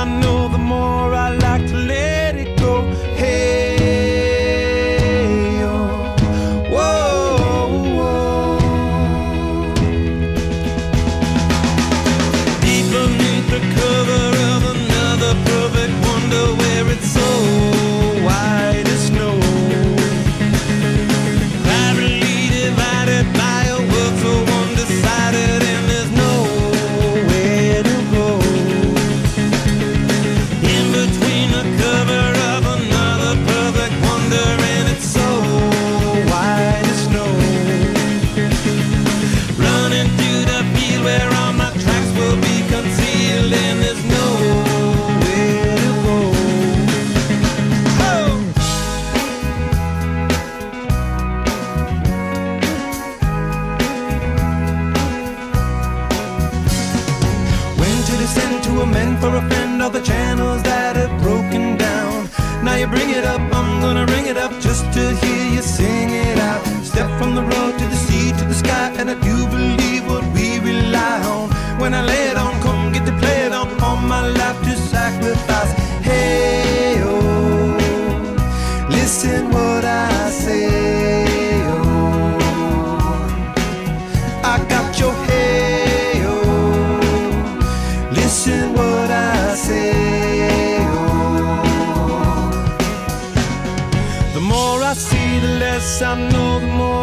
I know another chance. I know the more.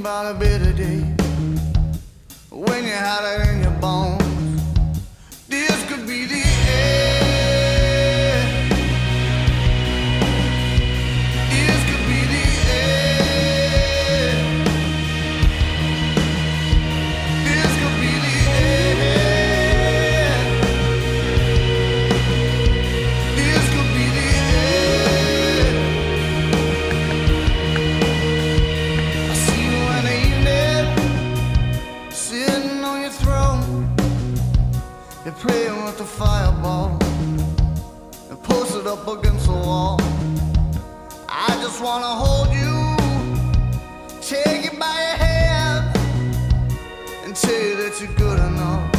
about a bitter day when you had it in your bones. This could be the fireball and post it up against the wall. I just wanna hold you, take you by your hand, and tell you that you're good enough,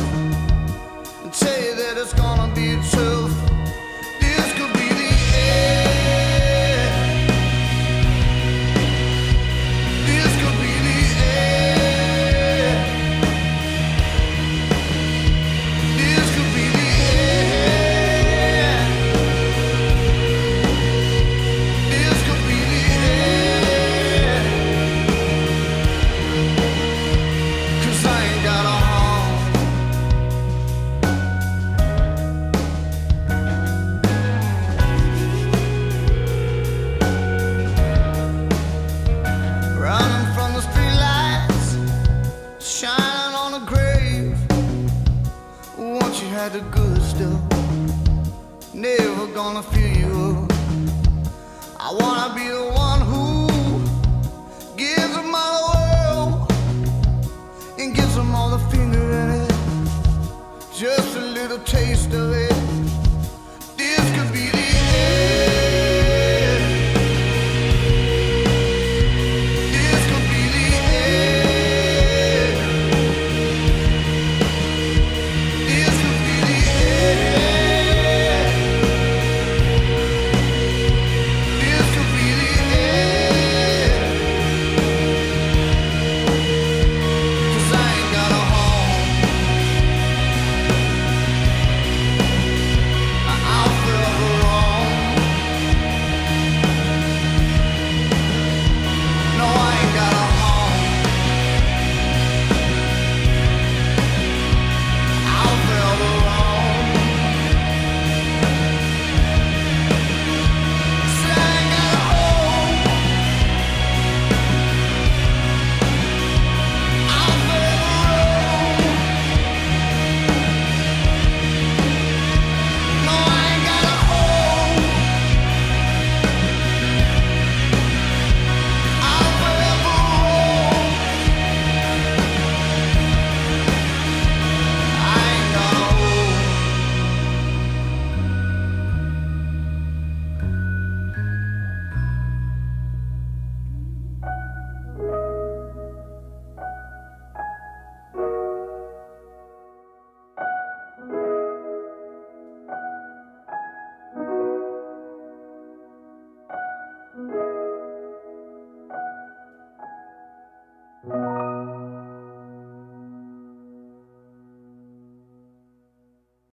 and tell you that it's gonna be true. little taste of it.